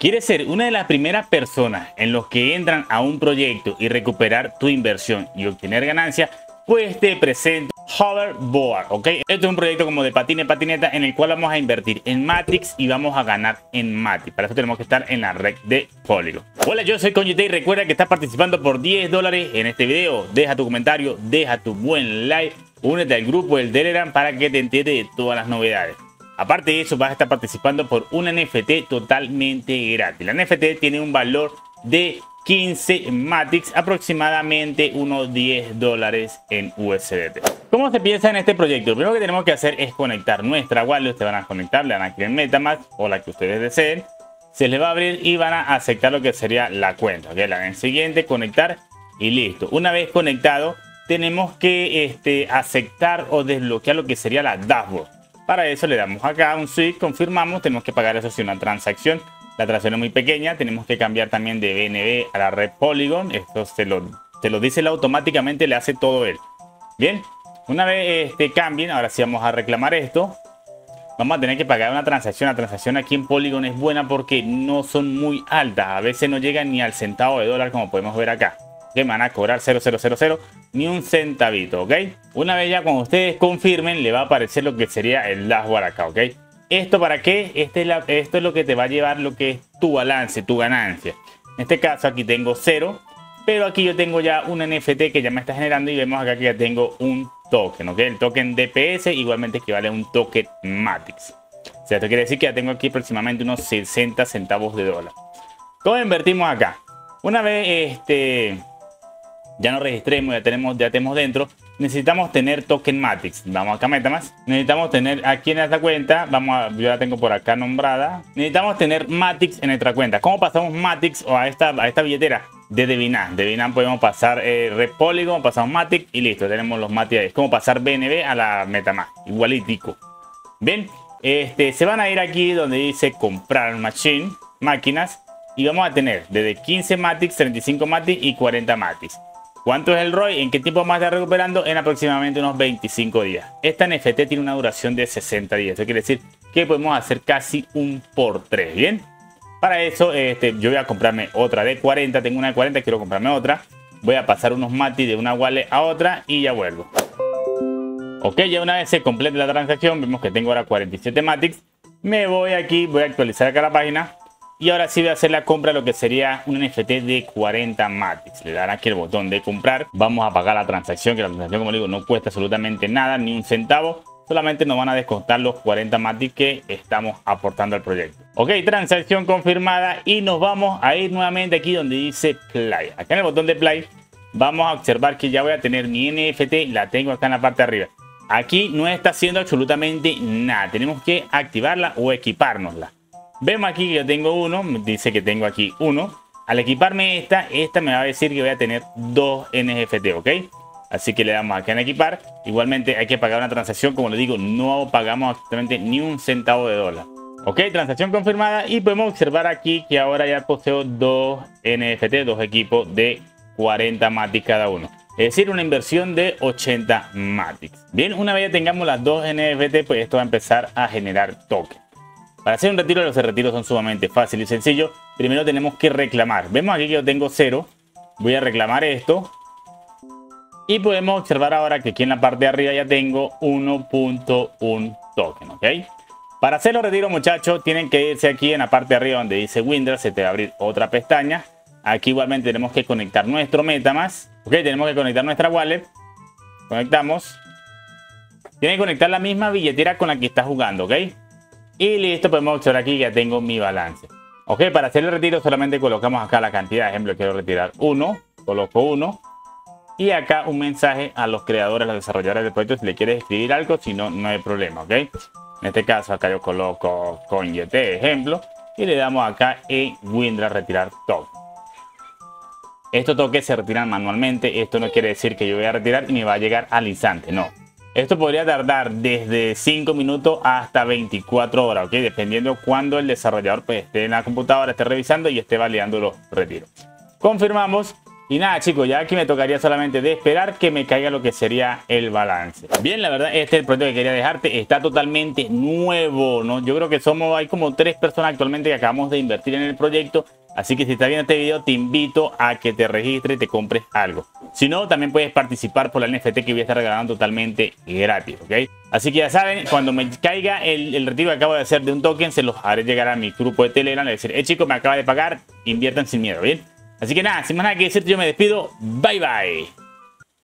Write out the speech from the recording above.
¿Quieres ser una de las primeras personas en los que entran a un proyecto y recuperar tu inversión y obtener ganancias? Pues te presento Hoverboard, ¿ok? Esto es un proyecto como de patine patineta en el cual vamos a invertir en Matrix y vamos a ganar en Matrix. Para eso tenemos que estar en la red de Polygon. Hola, yo soy Conjite y recuerda que estás participando por 10 dólares en este video. Deja tu comentario, deja tu buen like, únete al grupo del Telegram para que te enteres de todas las novedades. Aparte de eso, vas a estar participando por un NFT totalmente gratis. La NFT tiene un valor de 15 Matrix, aproximadamente unos 10 dólares en USDT. ¿Cómo se piensa en este proyecto? Lo primero que tenemos que hacer es conectar nuestra wallet. Ustedes van a conectar, le van a crear Metamask o la que ustedes deseen. Se les va a abrir y van a aceptar lo que sería la cuenta. ¿okay? La en siguiente, conectar y listo. Una vez conectado, tenemos que este, aceptar o desbloquear lo que sería la dashboard. Para eso le damos acá un switch, confirmamos, tenemos que pagar eso si una transacción. La transacción es muy pequeña, tenemos que cambiar también de BNB a la red Polygon. Esto se lo, lo dice él automáticamente, le hace todo él. Bien, una vez este, cambien, ahora sí vamos a reclamar esto. Vamos a tener que pagar una transacción. La transacción aquí en Polygon es buena porque no son muy altas. A veces no llegan ni al centavo de dólar como podemos ver acá que me van a cobrar 0,000 ni un centavito, ¿ok? Una vez ya cuando ustedes confirmen, le va a aparecer lo que sería el dashboard acá, ¿ok? ¿Esto para qué? Este es esto es lo que te va a llevar lo que es tu balance, tu ganancia. En este caso aquí tengo 0, pero aquí yo tengo ya un NFT que ya me está generando y vemos acá que ya tengo un token, ¿ok? El token DPS igualmente equivale a un token Matix. O sea, esto quiere decir que ya tengo aquí aproximadamente unos 60 centavos de dólar. ¿Cómo invertimos acá? Una vez este, ya nos registremos, ya tenemos, ya tenemos dentro, necesitamos tener token Matrix. Vamos acá a MetaMask. Necesitamos tener aquí en esta cuenta, vamos a, yo la tengo por acá nombrada. Necesitamos tener Matrix en nuestra cuenta. ¿Cómo pasamos Matrix o a esta, a esta billetera? Desde Binance. De podemos pasar eh, Red Polygon, pasamos Matrix y listo, tenemos los Matrix. Es como pasar BNB a la MetaMask, igualitico. Bien, este, se van a ir aquí donde dice comprar machine, máquinas. Y vamos a tener desde 15 Matrix, 35 Matrix y 40 Matrix. ¿Cuánto es el ROI? ¿En qué tiempo más está recuperando? En aproximadamente unos 25 días. Esta NFT tiene una duración de 60 días. Eso quiere decir que podemos hacer casi un por 3, ¿bien? Para eso este, yo voy a comprarme otra de 40. Tengo una de 40, quiero comprarme otra. Voy a pasar unos mati de una wallet a otra y ya vuelvo. Ok, ya una vez se complete la transacción, vemos que tengo ahora 47 Matics. Me voy aquí, voy a actualizar acá la página y ahora sí voy a hacer la compra de lo que sería un NFT de 40 Matrix. Le darán aquí el botón de comprar. Vamos a pagar la transacción, que la transacción, como digo, no cuesta absolutamente nada, ni un centavo. Solamente nos van a descontar los 40 Matrix que estamos aportando al proyecto. Ok, transacción confirmada y nos vamos a ir nuevamente aquí donde dice Play. Acá en el botón de Play vamos a observar que ya voy a tener mi NFT. La tengo acá en la parte de arriba. Aquí no está haciendo absolutamente nada. Tenemos que activarla o equipárnosla. Vemos aquí que yo tengo uno, dice que tengo aquí uno. Al equiparme esta, esta me va a decir que voy a tener dos NFT, ¿ok? Así que le damos acá en equipar. Igualmente hay que pagar una transacción, como le digo, no pagamos absolutamente ni un centavo de dólar. Ok, transacción confirmada y podemos observar aquí que ahora ya poseo dos NFT, dos equipos de 40 Matic cada uno. Es decir, una inversión de 80 Matics. Bien, una vez ya tengamos las dos NFT, pues esto va a empezar a generar tokens. Para hacer un retiro, los retiros son sumamente fácil y sencillo. Primero tenemos que reclamar. Vemos aquí que yo tengo 0. Voy a reclamar esto. Y podemos observar ahora que aquí en la parte de arriba ya tengo 1.1 token, ¿ok? Para hacer los retiros, muchachos, tienen que irse aquí en la parte de arriba donde dice Winder. Se te va a abrir otra pestaña. Aquí igualmente tenemos que conectar nuestro Metamask. Ok, tenemos que conectar nuestra wallet. Conectamos. Tienen que conectar la misma billetera con la que está jugando, ¿ok? Y listo, podemos observar aquí ya tengo mi balance. Ok, para hacer el retiro solamente colocamos acá la cantidad. Por ejemplo, quiero retirar uno, coloco uno. Y acá un mensaje a los creadores, a los desarrolladores del proyecto si le quieres escribir algo, si no, no hay problema, ¿ok? En este caso acá yo coloco CoinYT, ejemplo. Y le damos acá en Windra retirar todo. Estos toques se retiran manualmente. Esto no quiere decir que yo voy a retirar y me va a llegar al instante, no. Esto podría tardar desde 5 minutos hasta 24 horas, ¿ok? Dependiendo cuando el desarrollador pues, esté en la computadora, esté revisando y esté validando los retiros. Confirmamos Y nada chicos, ya aquí me tocaría solamente de esperar que me caiga lo que sería el balance. Bien, la verdad, este es el proyecto que quería dejarte. Está totalmente nuevo, ¿no? Yo creo que somos, hay como tres personas actualmente que acabamos de invertir en el proyecto. Así que si estás viendo este video, te invito a que te registres y te compres algo. Si no, también puedes participar por la NFT que voy a estar regalando totalmente gratis, ¿ok? Así que ya saben, cuando me caiga el, retiro que acabo de hacer de un token, se los haré llegar a mi grupo de Telegram. Le decir, eh chicos, me acaba de pagar, inviertan sin miedo, ¿bien? Así que nada, sin más nada que decir, yo me despido. Bye bye.